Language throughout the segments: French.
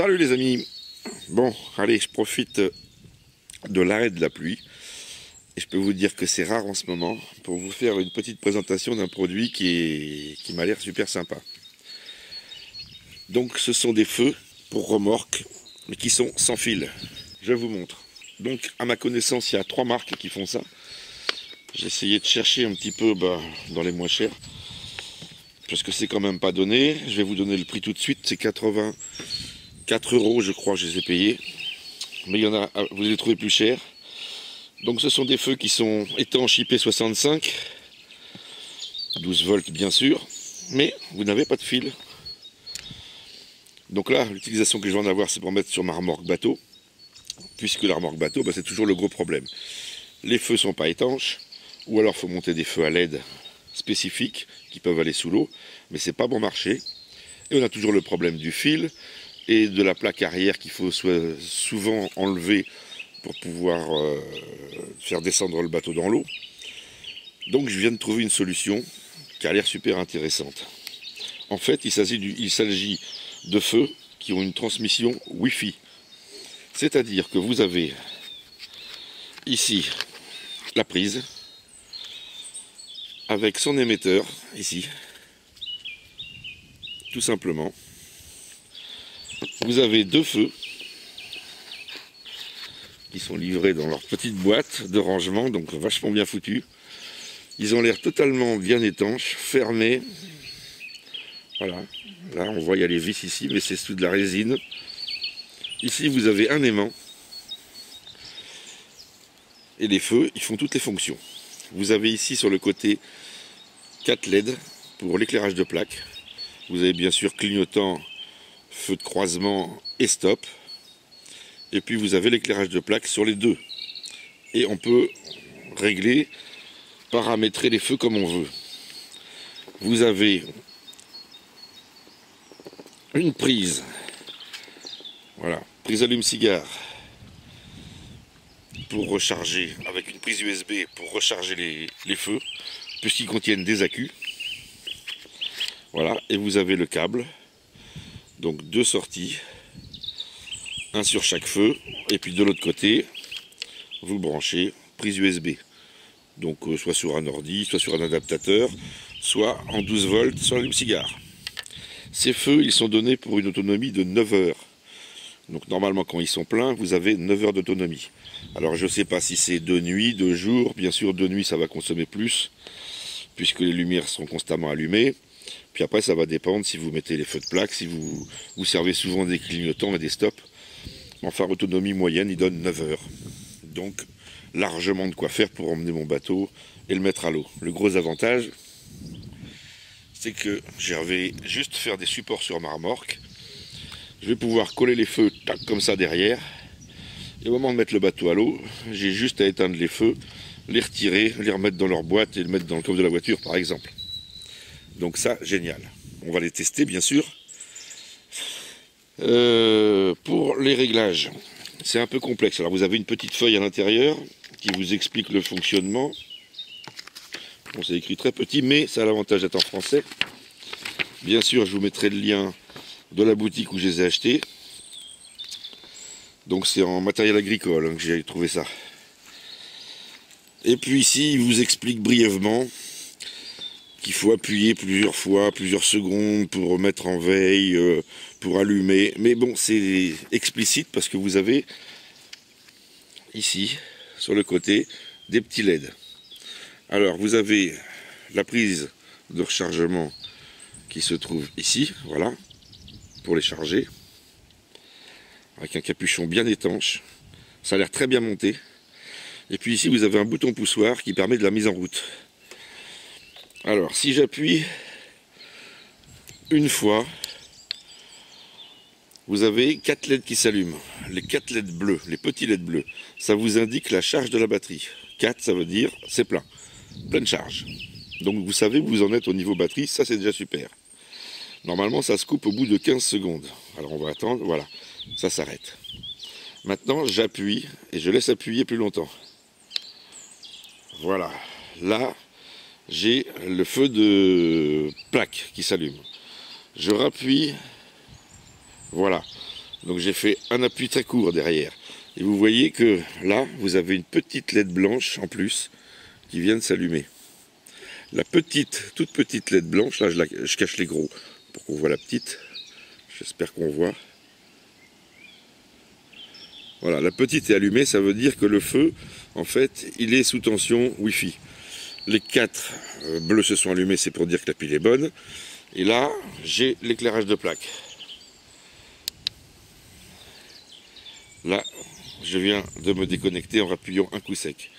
Salut les amis Bon, allez, je profite de l'arrêt de la pluie. Et je peux vous dire que c'est rare en ce moment pour vous faire une petite présentation d'un produit qui, m'a l'air super sympa. Donc ce sont des feux pour remorque, mais qui sont sans fil. Je vous montre. Donc à ma connaissance, il y a trois marques qui font ça. J'ai essayé de chercher un petit peu bah, dans les moins chers. Parce que c'est quand même pas donné. Je vais vous donner le prix tout de suite. C'est 84 euros, je crois, je les ai payés. Mais il y en a, ah, vous les trouvez plus chers. Donc ce sont des feux qui sont étanches IP65. 12 volts bien sûr. Mais vous n'avez pas de fil. Donc là, l'utilisation que je vais en avoir, c'est pour mettre sur ma remorque bateau. Puisque la remorque bateau, bah, c'est toujours le gros problème. Les feux sont pas étanches. Ou alors faut monter des feux à LED spécifiques qui peuvent aller sous l'eau, mais c'est pas bon marché. Et on a toujours le problème du fil et de la plaque arrière qu'il faut souvent enlever pour pouvoir euh, faire descendre le bateau dans l'eau. Donc je viens de trouver une solution qui a l'air super intéressante. En fait, il s'agit de feux qui ont une transmission Wi-Fi. C'est-à-dire que vous avez ici la prise, avec son émetteur ici. Tout simplement. Vous avez deux feux qui sont livrés dans leur petite boîte de rangement, donc vachement bien foutus. Ils ont l'air totalement bien étanches, fermés. Voilà. Là, on voit il y a les vis ici, mais c'est sous de la résine. Ici, vous avez un aimant. Et les feux, ils font toutes les fonctions. Vous avez ici sur le côté 4 LED pour l'éclairage de plaque. Vous avez bien sûr clignotant, feu de croisement et stop. Et puis vous avez l'éclairage de plaque sur les deux. Et on peut régler, paramétrer les feux comme on veut. Vous avez une prise. Voilà, prise allume-cigare pour recharger, avec une prise USB pour recharger les, feux, puisqu'ils contiennent des accus. Voilà, et vous avez le câble, donc deux sorties, un sur chaque feu, et puis de l'autre côté, vous branchez, prise USB. Donc euh, soit sur un ordi, soit sur un adaptateur, soit en 12 volts sur l'allume-cigare. Ces feux, ils sont donnés pour une autonomie de 9 heures. Donc normalement quand ils sont pleins, vous avez 9 heures d'autonomie. Alors je ne sais pas si c'est de nuit, de jour, bien sûr de nuit ça va consommer plus, puisque les lumières sont constamment allumées. Puis après ça va dépendre si vous mettez les feux de plaque, si vous, vous servez souvent des clignotants et des stops. Enfin autonomie moyenne, il donne 9 heures. Donc largement de quoi faire pour emmener mon bateau et le mettre à l'eau. Le gros avantage, c'est que je vais juste faire des supports sur ma remorque je vais pouvoir coller les feux comme ça derrière. Et au moment de mettre le bateau à l'eau, j'ai juste à éteindre les feux, les retirer, les remettre dans leur boîte et le mettre dans le coffre de la voiture par exemple. Donc ça, génial. On va les tester bien sûr. Euh, pour les réglages, c'est un peu complexe. Alors vous avez une petite feuille à l'intérieur qui vous explique le fonctionnement. Bon, c'est écrit très petit, mais ça a l'avantage d'être en français. Bien sûr, je vous mettrai le lien de la boutique où je les ai achetés. Donc c'est en matériel agricole hein, que j'ai trouvé ça. Et puis ici, il vous explique brièvement qu'il faut appuyer plusieurs fois, plusieurs secondes pour mettre en veille, euh, pour allumer. Mais bon, c'est explicite parce que vous avez ici, sur le côté, des petits LED. Alors, vous avez la prise de rechargement qui se trouve ici, voilà, pour les charger. Avec un capuchon bien étanche. Ça a l'air très bien monté. Et puis ici, vous avez un bouton poussoir qui permet de la mise en route. Alors, si j'appuie une fois, vous avez 4 LED qui s'allument. Les 4 LED bleus, les petits LED bleus, ça vous indique la charge de la batterie. 4, ça veut dire c'est plein. Pleine charge. Donc vous savez où vous en êtes au niveau batterie, ça c'est déjà super. Normalement, ça se coupe au bout de 15 secondes. Alors on va attendre, voilà, ça s'arrête. Maintenant, j'appuie et je laisse appuyer plus longtemps. Voilà, là, j'ai le feu de plaque qui s'allume. Je rappuie, voilà. Donc j'ai fait un appui très court derrière. Et vous voyez que là, vous avez une petite LED blanche en plus qui vient de s'allumer. La petite, toute petite LED blanche, là je, je cache les gros pour qu'on voit la petite. J'espère qu'on voit. Voilà, la petite est allumée, ça veut dire que le feu, en fait, il est sous tension Wi-Fi. Les quatre euh, bleus se sont allumés, c'est pour dire que la pile est bonne. Et là, j'ai l'éclairage de plaque. Là, je viens de me déconnecter en appuyant un coup sec.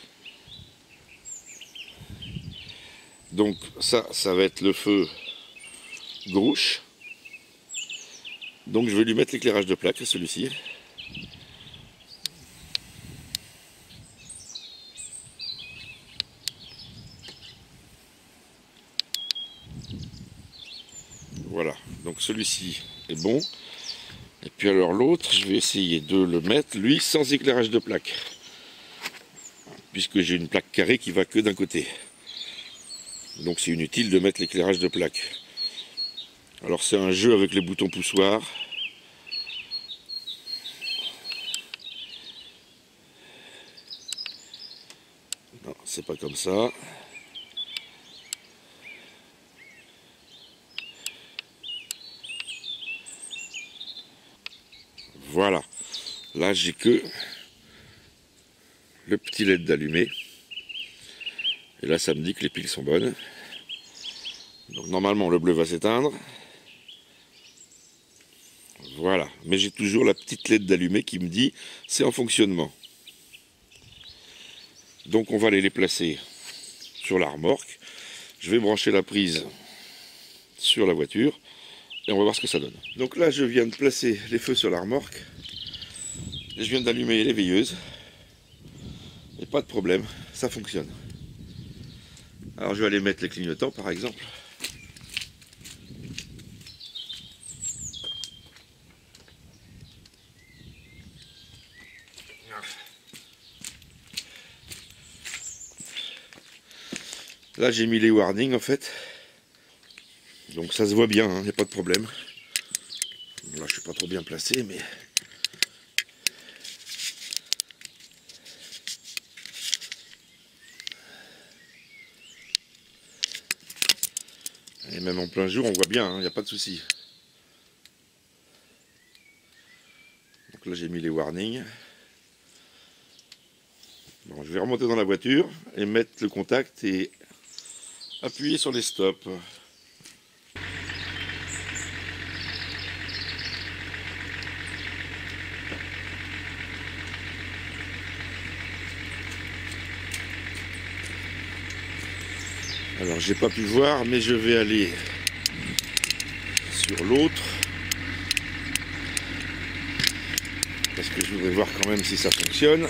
Donc ça, ça va être le feu gauche. Donc je vais lui mettre l'éclairage de plaque, celui-ci. Voilà, donc celui-ci est bon. Et puis alors l'autre, je vais essayer de le mettre, lui, sans éclairage de plaque. Puisque j'ai une plaque carrée qui va que d'un côté. Donc c'est inutile de mettre l'éclairage de plaque. Alors c'est un jeu avec les boutons poussoirs. Non, c'est pas comme ça. Voilà. Là, j'ai que le petit LED d'allumé. Et là, ça me dit que les piles sont bonnes. Donc normalement, le bleu va s'éteindre. Voilà. Mais j'ai toujours la petite LED d'allumé qui me dit c'est en fonctionnement. Donc on va aller les placer sur la remorque. Je vais brancher la prise sur la voiture et on va voir ce que ça donne. Donc là, je viens de placer les feux sur la remorque. Et je viens d'allumer les veilleuses. Et pas de problème, ça fonctionne. Alors je vais aller mettre les clignotants par exemple. Là j'ai mis les warnings en fait. Donc ça se voit bien, il hein, n'y a pas de problème. Là je suis pas trop bien placé mais Et même en plein jour, on voit bien, il hein, n'y a pas de souci. Donc là, j'ai mis les warnings. Je vais remonter dans la voiture et mettre le contact et appuyer sur les stops. Alors j'ai pas pu voir mais je vais aller sur l'autre parce que je voudrais voir quand même si ça fonctionne.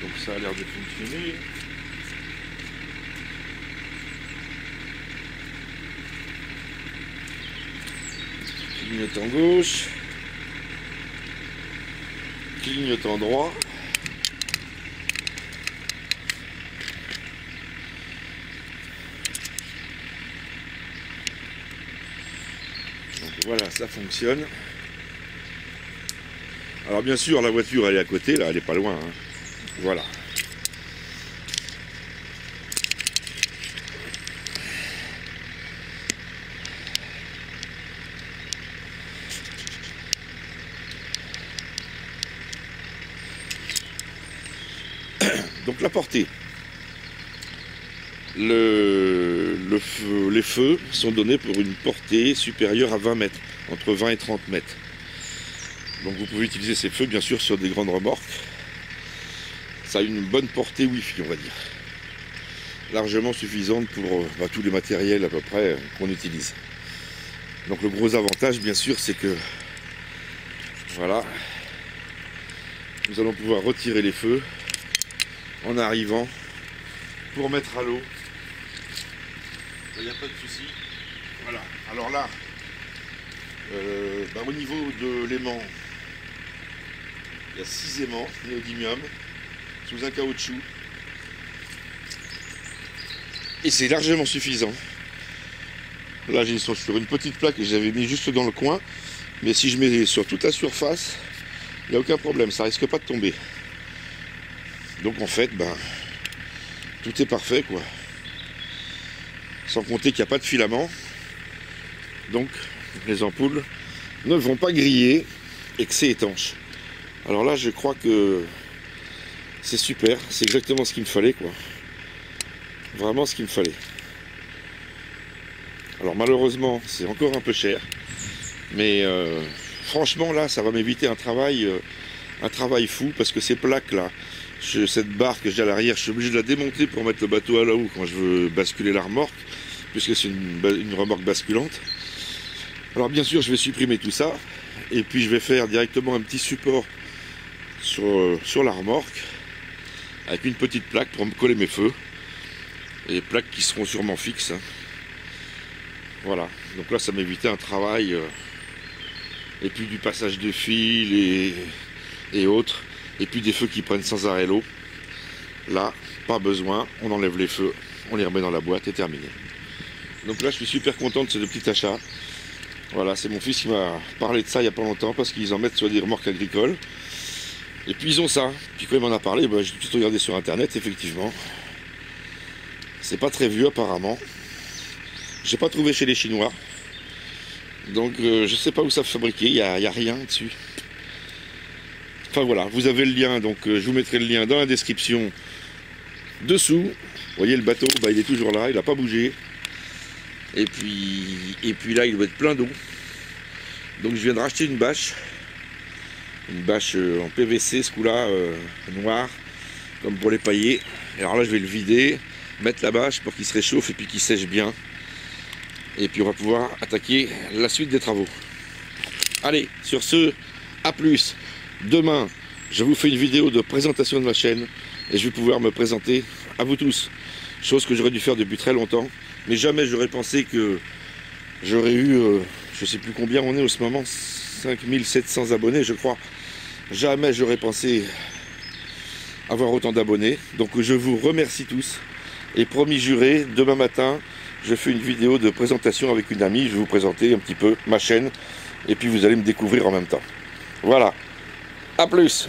Donc ça a l'air de fonctionner. Clignotant gauche, clignotant droit. Donc voilà, ça fonctionne. Alors bien sûr, la voiture elle est à côté, là, elle est pas loin. Hein. Voilà. Donc la portée. Le, les feux sont donnés pour une portée supérieure à 20 mètres, entre 20 et 30 mètres. Donc vous pouvez utiliser ces feux bien sûr sur des grandes remorques. Ça a une bonne portée Wi-Fi on va dire. Largement suffisante pour bah, tous les matériels à peu près qu'on utilise. Donc le gros avantage bien sûr c'est que voilà, nous allons pouvoir retirer les feux en arrivant pour mettre à l'eau. Il n'y a pas de souci. Voilà. Alors là, euh, bah, au niveau de l'aimant, Il y a 6 aimants néodymium sous un caoutchouc. Et c'est largement suffisant. Là, ils sont sur une petite plaque et j'avais mis juste dans le coin. Mais si je mets sur toute la surface, il n'y a aucun problème, ça risque pas de tomber. Donc en fait, ben, tout est parfait quoi. Sans compter qu'il n'y a pas de filament. Donc les ampoules ne vont pas griller et que c'est étanche. Alors là, je crois que c'est super, c'est exactement ce qu'il me fallait quoi. Vraiment ce qu'il me fallait. Alors malheureusement, c'est encore un peu cher. Mais euh, franchement là, ça va m'éviter un travail, euh, un travail fou parce que ces plaques là, cette barre que j'ai à l'arrière, je suis obligé de la démonter pour mettre le bateau à la haut quand je veux basculer la remorque, puisque c'est une, remorque basculante. Alors bien sûr, je vais supprimer tout ça, et puis je vais faire directement un petit support sur, la remorque, avec une petite plaque pour me coller mes feux, et plaques qui seront sûrement fixes. Hein. Voilà, donc là ça m'évitait un travail, euh, et puis du passage de fil et autres et puis des feux qui prennent sans arrêt l'eau. Là, pas besoin, on enlève les feux, on les remet dans la boîte et terminé. Donc là, je suis super content de ce petit achat. Voilà, c'est mon fils qui m'a parlé de ça il n'y a pas longtemps parce qu'ils en mettent sur des remorques agricoles. Et puis ils ont ça. Puis quand il m'en a parlé, bah, j'ai tout regardé sur internet, effectivement. C'est pas très vieux apparemment. J'ai pas trouvé chez les Chinois. Donc euh, je sais pas où ça fabriqué, il n'y a rien dessus. Voilà, vous avez le lien, donc euh, je vous mettrai le lien dans la description dessous. Voyez le bateau, bah, il est toujours là, il n'a pas bougé. Et puis, et puis là, il doit être plein d'eau. Donc je viens de racheter une bâche. Une bâche euh, en PVC, ce coup-là, euh, noir, comme pour les pailler. Alors là, je vais le vider, mettre la bâche pour qu'il se réchauffe et puis qu'il sèche bien. Et puis on va pouvoir attaquer la suite des travaux. Allez, sur ce, à plus Demain, je vous fais une vidéo de présentation de ma chaîne et je vais pouvoir me présenter à vous tous. Chose que j'aurais dû faire depuis très longtemps, mais jamais j'aurais pensé que j'aurais eu, euh, je ne sais plus combien on est en ce moment, 5700 abonnés je crois. Jamais j'aurais pensé avoir autant d'abonnés. Donc je vous remercie tous. Et promis juré, demain matin, je fais une vidéo de présentation avec une amie. Je vais vous présenter un petit peu ma chaîne. Et puis vous allez me découvrir en même temps. Voilà. A plus.